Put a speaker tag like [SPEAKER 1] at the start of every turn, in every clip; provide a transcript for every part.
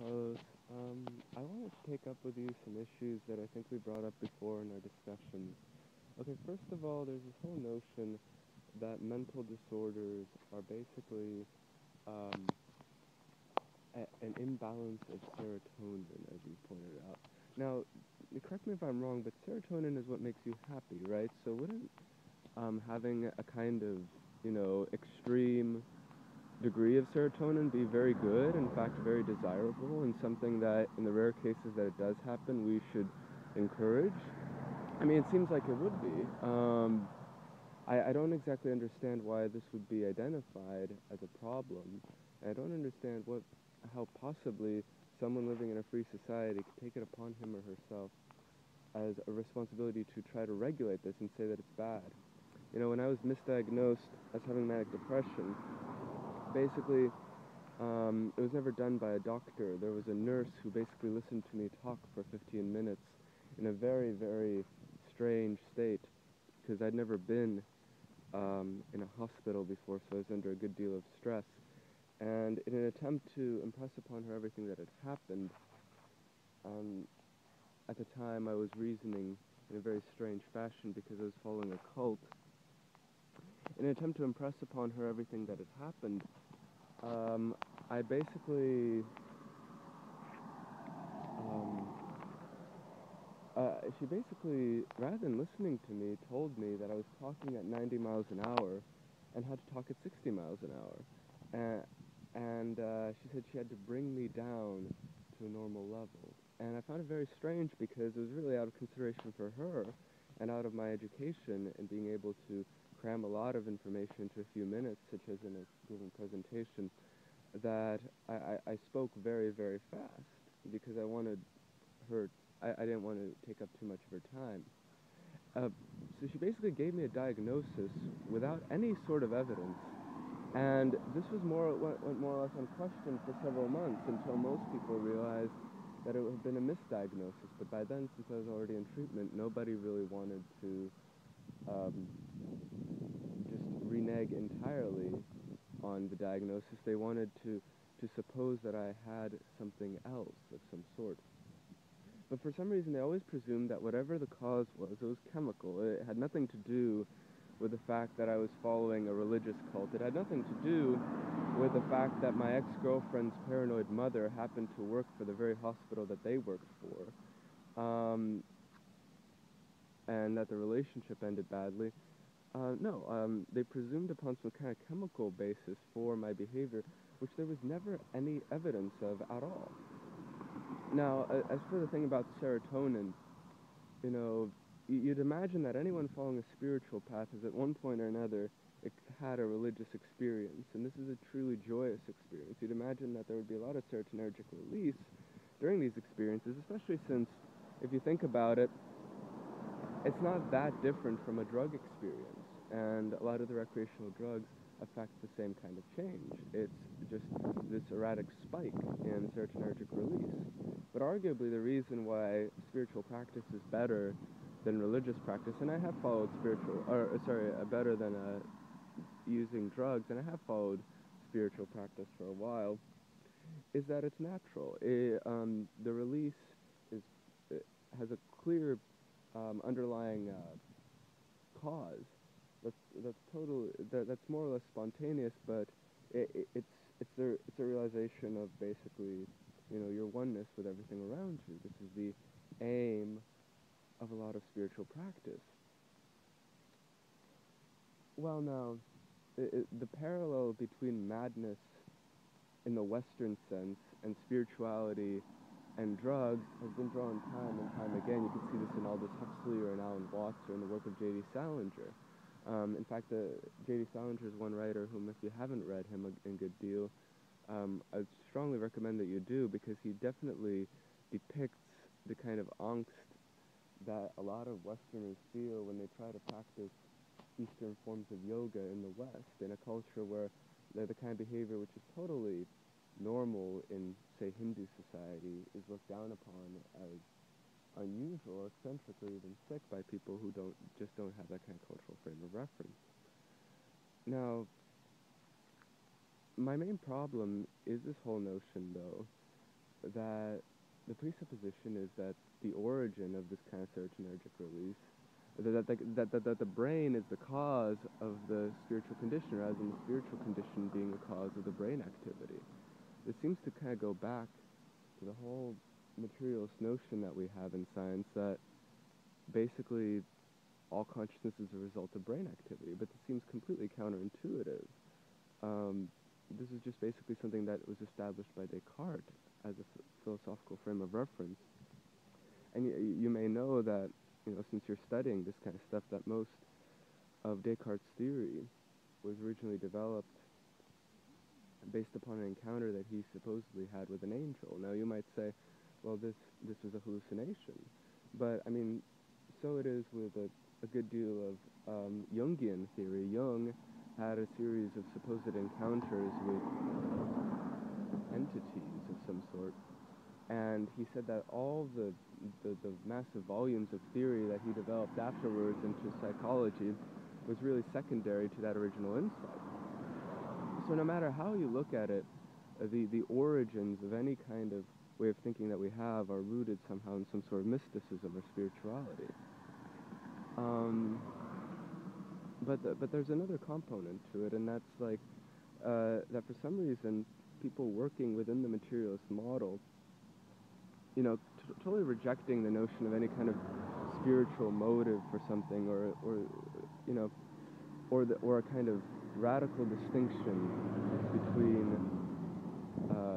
[SPEAKER 1] Karlos. Um, I wanted to take up with you some issues that I think we brought up before in our discussions. Okay, first of all, there's this whole notion that mental disorders are basically um, an imbalance of serotonin, as you pointed out. Now, correct me if I'm wrong, but serotonin is what makes you happy, right? So wouldn't um, having a kind of, you know, extreme degree of serotonin be very good, in fact, very desirable, and something that, in the rare cases that it does happen, we should encourage? I mean, it seems like it would be. Um, I, I don't exactly understand why this would be identified as a problem. I don't understand what, how possibly someone living in a free society could take it upon him or herself as a responsibility to try to regulate this and say that it's bad. You know, when I was misdiagnosed as having manic depression, basically, um, it was never done by a doctor. There was a nurse who basically listened to me talk for 15 minutes in a very, very strange state because I'd never been um, in a hospital before, so I was under a good deal of stress. And in an attempt to impress upon her everything that had happened, um, at the time I was reasoning in a very strange fashion because I was following a cult. In an attempt to impress upon her everything that had happened, um, I basically um, uh, she basically, rather than listening to me, told me that I was talking at 90 miles an hour and had to talk at 60 miles an hour. And, and uh, she said she had to bring me down to a normal level. And I found it very strange because it was really out of consideration for her and out of my education and being able to cram a lot of information into a few minutes, such as in a given presentation, that I, I, I spoke very, very fast because I wanted her I, I didn't want to take up too much of her time. Uh, so she basically gave me a diagnosis without any sort of evidence. And this was more went, went more or less unquestioned for several months until most people realized that it had been a misdiagnosis. But by then, since I was already in treatment, nobody really wanted to um, renege entirely on the diagnosis. They wanted to, to suppose that I had something else of some sort. But for some reason, they always presumed that whatever the cause was, it was chemical. It had nothing to do with the fact that I was following a religious cult. It had nothing to do with the fact that my ex-girlfriend's paranoid mother happened to work for the very hospital that they worked for. Um, and that the relationship ended badly. Uh, no, um, they presumed upon some kind of chemical basis for my behavior, which there was never any evidence of at all. Now, as for the thing about serotonin, you know, you'd imagine that anyone following a spiritual path has at one point or another had a religious experience, and this is a truly joyous experience. You'd imagine that there would be a lot of serotonergic release during these experiences, especially since, if you think about it, it's not that different from a drug experience, and a lot of the recreational drugs affect the same kind of change. It's just this erratic spike in serotonergic release. But arguably the reason why spiritual practice is better than religious practice, and I have followed spiritual, or uh, sorry, uh, better than uh, using drugs, and I have followed spiritual practice for a while, is that it's natural. It, um, the release is has a clear um, underlying uh, cause that's that's total that, that's more or less spontaneous, but it, it, it's it's a it's a realization of basically you know your oneness with everything around you. This is the aim of a lot of spiritual practice. Well, now it, the parallel between madness in the Western sense and spirituality and drugs has been drawn time and time again. You can see this in Aldous Huxley or in Alan Watts or in the work of J.D. Salinger. Um, in fact, J.D. Salinger is one writer whom, if you haven't read him a, in good deal, um, I strongly recommend that you do because he definitely depicts the kind of angst that a lot of Westerners feel when they try to practice Eastern forms of yoga in the West, in a culture where the kind of behavior which is totally normal in, say, Hindu society is looked down upon as unusual, eccentric, or even sick by people who don't just don't have that kind of cultural frame of reference. Now, my main problem is this whole notion, though, that the presupposition is that the origin of this kind of serotonergic release, that, that, that, that, that the brain is the cause of the spiritual condition rather than the spiritual condition being the cause of the brain activity. This seems to kind of go back to the whole materialist notion that we have in science that basically all consciousness is a result of brain activity, but this seems completely counterintuitive. Um, this is just basically something that was established by Descartes as a philosophical frame of reference. And you may know that, you know, since you're studying this kind of stuff, that most of Descartes' theory was originally developed based upon an encounter that he supposedly had with an angel. Now you might say, well, this this was a hallucination, but I mean, so it is with a, a good deal of um, Jungian theory. Jung had a series of supposed encounters with entities of some sort, and he said that all the, the, the massive volumes of theory that he developed afterwards into psychology was really secondary to that original insight. So no matter how you look at it, uh, the, the origins of any kind of way of thinking that we have are rooted somehow in some sort of mysticism or spirituality. Um, but the, but there's another component to it, and that's like uh, that for some reason people working within the materialist model, you know, totally rejecting the notion of any kind of spiritual motive for something, or or you know, or the, or a kind of radical distinction between uh,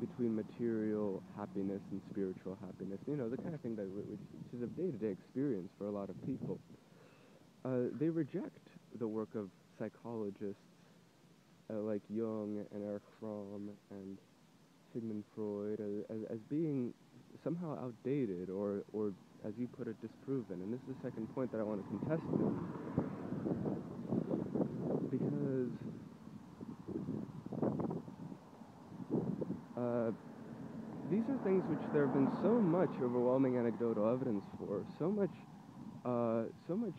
[SPEAKER 1] between material happiness and spiritual happiness. You know, the kind of thing that which is a day-to-day experience for a lot of people. Uh, they reject the work of psychologists uh, like Jung and Erich Fromm and Sigmund Freud as, as, as, being somehow outdated or, or, as you put it, disproven. And this is the second point that I want to contest. Because uh, these are things which there have been so much overwhelming anecdotal evidence for, so much, uh, so much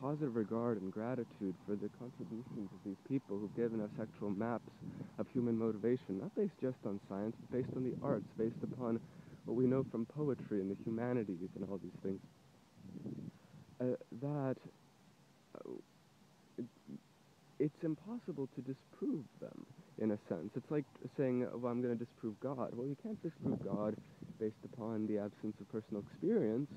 [SPEAKER 1] positive regard and gratitude for the contributions of these people who've given us actual maps of human motivation, not based just on science, but based on the arts, based upon what we know from poetry and the humanities and all these things. Uh, that uh, it, it's impossible to disprove them, in a sense. It's like saying, well, I'm going to disprove God. Well, you can't disprove God based upon the absence of personal experience,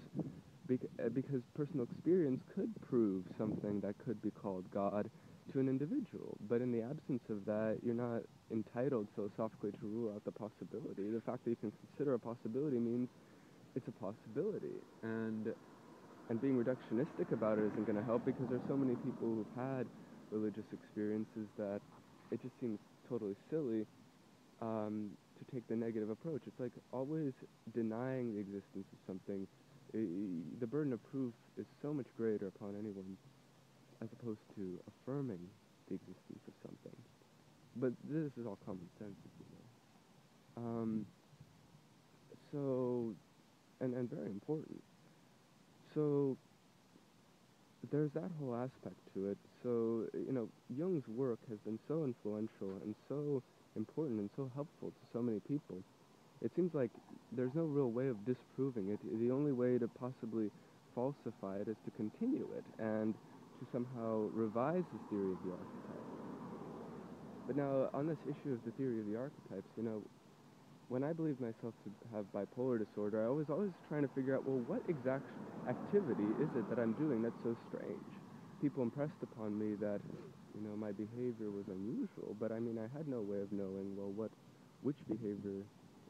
[SPEAKER 1] uh, because personal experience could prove something that could be called God to an individual. But in the absence of that, you're not entitled philosophically to rule out the possibility. The fact that you can consider a possibility means it's a possibility. And and being reductionistic about it isn't going to help because there's so many people who've had religious experiences that it just seems totally silly um, to take the negative approach. It's like always denying the existence of something the burden of proof is so much greater upon anyone as opposed to affirming the existence of something. But this is all common sense, you know. Um, so, and, and very important. So, there's that whole aspect to it. So, you know, Jung's work has been so influential and so important and so helpful to so many people it seems like there's no real way of disproving it. The only way to possibly falsify it is to continue it and to somehow revise the theory of the archetype. But now, on this issue of the theory of the archetypes, you know, when I believe myself to have bipolar disorder, I was always trying to figure out, well, what exact activity is it that I'm doing that's so strange? People impressed upon me that, you know, my behavior was unusual, but I mean, I had no way of knowing, well, what, which behavior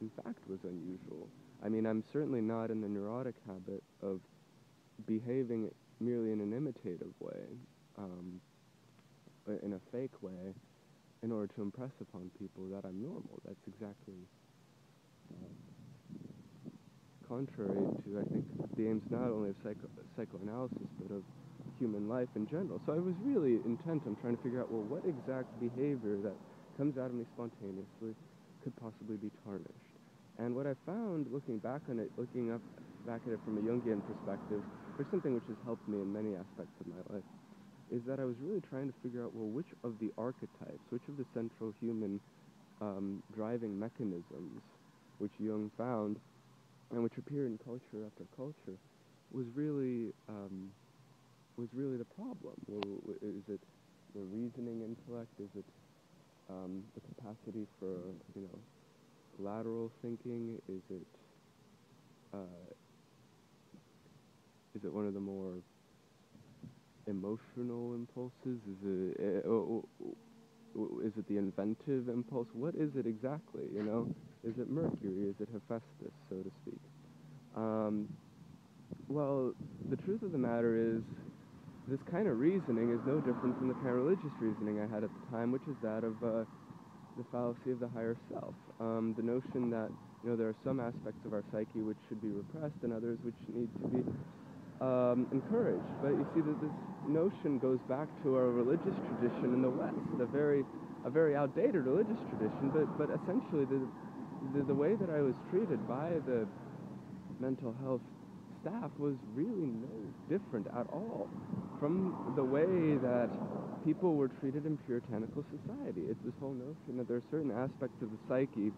[SPEAKER 1] in fact was unusual. I mean, I'm certainly not in the neurotic habit of behaving merely in an imitative way, um, in a fake way, in order to impress upon people that I'm normal. That's exactly contrary to, I think, the aims not only of psycho psychoanalysis, but of human life in general. So I was really intent on trying to figure out, well, what exact behavior that comes out of me spontaneously could possibly be tarnished. And what I found, looking back on it, looking up back at it from a Jungian perspective, or something which has helped me in many aspects of my life, is that I was really trying to figure out, well, which of the archetypes, which of the central human um, driving mechanisms which Jung found and which appeared in culture after culture was really um, was really the problem. Is it the reasoning intellect? Is it um, the capacity for you know lateral thinking? Is it uh, is it one of the more emotional impulses? Is it uh, is it the inventive impulse? What is it exactly? You know, is it Mercury? Is it Hephaestus, so to speak? Um, well, the truth of the matter is, this kind of reasoning is no different from the kind of religious reasoning I had at the time, which is that of uh, the fallacy of the higher self. Um, the notion that you know there are some aspects of our psyche which should be repressed and others which need to be um, encouraged. But you see that this notion goes back to our religious tradition in the West, a very a very outdated religious tradition. But but essentially the the, the way that I was treated by the mental health staff was really no different at all from the way that people were treated in puritanical society. It's this whole notion that there are certain aspects of the psyche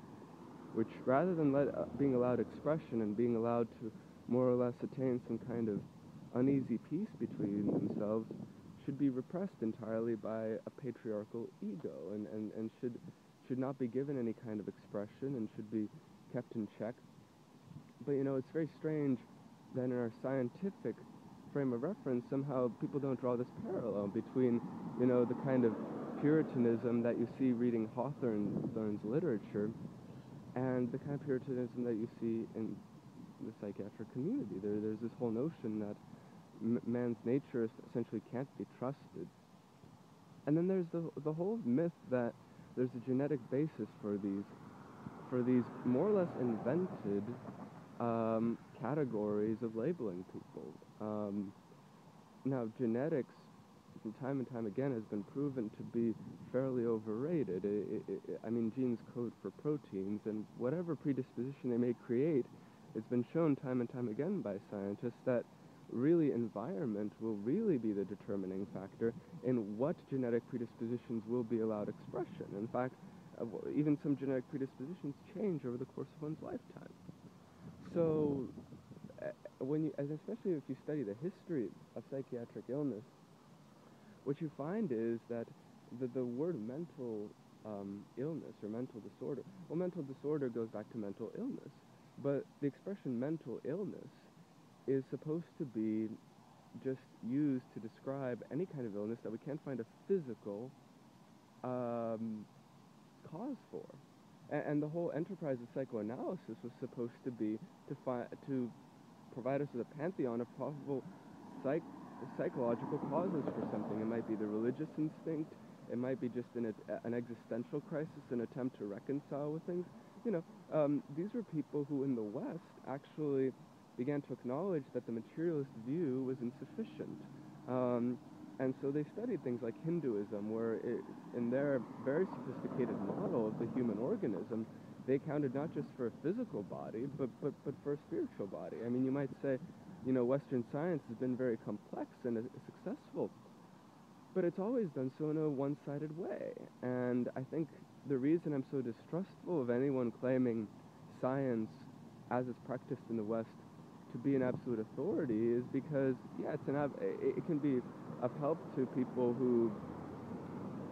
[SPEAKER 1] which, rather than let, uh, being allowed expression and being allowed to more or less attain some kind of uneasy peace between themselves, should be repressed entirely by a patriarchal ego and, and, and should, should not be given any kind of expression and should be kept in check. But you know, it's very strange that in our scientific frame of reference, somehow people don't draw this parallel between, you know, the kind of Puritanism that you see reading Hawthorne's literature and the kind of Puritanism that you see in the psychiatric community. There, there's this whole notion that man's nature essentially can't be trusted. And then there's the, the whole myth that there's a genetic basis for these, for these more or less invented um, categories of labeling people. Um, now, genetics, time and time again, has been proven to be fairly overrated. It, it, it, I mean, genes code for proteins, and whatever predisposition they may create, it's been shown time and time again by scientists that really environment will really be the determining factor in what genetic predispositions will be allowed expression. In fact, uh, even some genetic predispositions change over the course of one's lifetime. So, uh, when you, especially if you study the history of psychiatric illness, what you find is that the, the word mental um, illness or mental disorder, well, mental disorder goes back to mental illness, but the expression mental illness is supposed to be just used to describe any kind of illness that we can't find a physical um, cause for. And, and, the whole enterprise of psychoanalysis was supposed to be to, fi- to provide us with a pantheon of possible psych- psychological causes for something. It might be the religious instinct. It might be just an, an existential crisis, an attempt to reconcile with things. You know, um, these were people who in the West actually began to acknowledge that the materialist view was insufficient. Um, and so they studied things like Hinduism, where it, in their very sophisticated model of the human organism, they counted not just for a physical body, but, but, but for a spiritual body. I mean, you might say, you know, Western science has been very complex and uh, successful, but it's always done so in a one-sided way. And I think the reason I'm so distrustful of anyone claiming science as it's practiced in the West to be an absolute authority is because, yeah, it's an, it can be of help to people who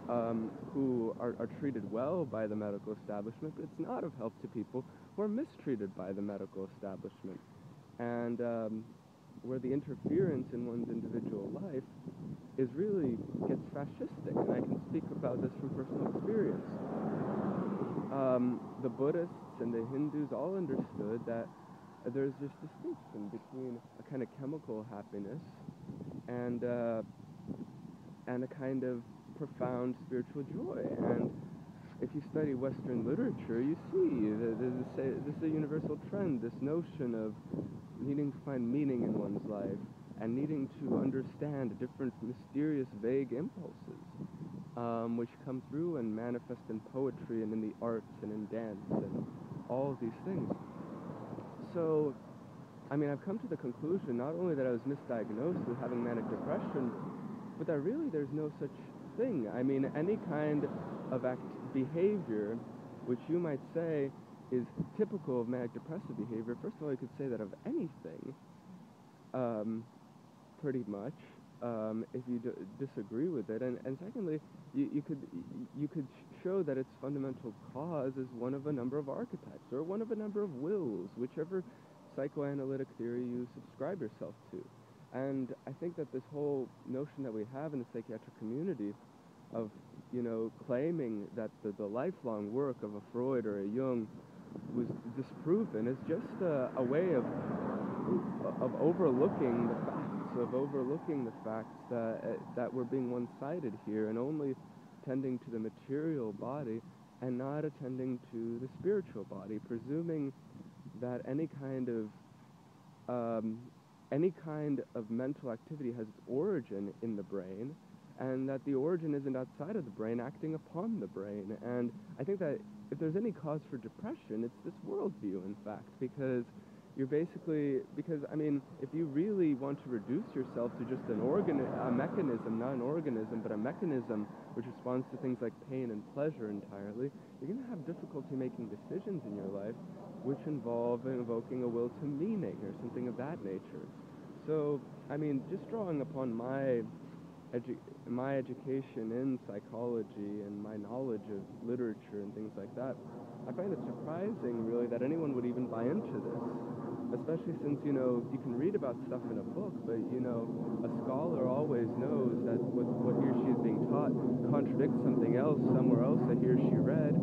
[SPEAKER 1] um, who are, are, treated well by the medical establishment, but it's not of help to people who are mistreated by the medical establishment. And um, where the interference in one's individual life is really gets fascistic, and I can speak about this from personal experience. Um, the Buddhists and the Hindus all understood that there's this distinction between a kind of chemical happiness and uh, and a kind of profound spiritual joy. And if you study Western literature, you see that this, is a universal trend. This notion of needing to find meaning in one's life and needing to understand different mysterious, vague impulses, um, which come through and manifest in poetry and in the arts and in dance and all of these things so, I mean, I've come to the conclusion not only that I was misdiagnosed with having manic depression, but that really there's no such thing. I mean, any kind of act behavior which you might say is typical of manic depressive behavior, first of all, you could say that of anything, um, pretty much, um, if you d- disagree with it. And, and secondly, you, you could you could show that its fundamental cause is one of a number of archetypes or one of a number of wills, whichever psychoanalytic theory you subscribe yourself to. And I think that this whole notion that we have in the psychiatric community of, you know, claiming that the, the lifelong work of a Freud or a Jung was disproven is just a, a way of, of overlooking the facts, of overlooking the facts that, uh, that we're being one-sided here and only tending to the material body and not attending to the spiritual body, presuming that any kind of um, any kind of mental activity has its origin in the brain, and that the origin isn't outside of the brain, acting upon the brain. And I think that if there's any cause for depression, it's this worldview, in fact, because you're basically because I mean, if you really want to reduce yourself to just an organ, a mechanism, not an organism, but a mechanism which responds to things like pain and pleasure entirely, you're going to have difficulty making decisions in your life which involve invoking a will to meaning or something of that nature. So, I mean, just drawing upon my edu- my education in psychology and my knowledge of literature and things like that, I find it surprising, really, that anyone would even buy into this. Especially since, you know, you can read about stuff in a book, but, you know, a scholar always knows that what, what he or she is being taught contradicts something else somewhere else that he or she read.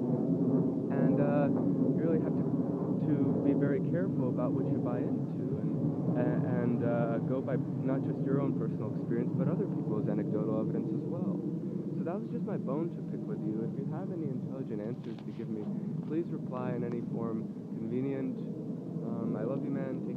[SPEAKER 1] And uh, you really have to to be very careful about what you buy into and, uh, go by not just your own personal experience, but other people's anecdotal evidence as well. So that was just my bone to pick with you. If you have any intelligent answers to give me, please reply in any form convenient. Um, I love you, man. Take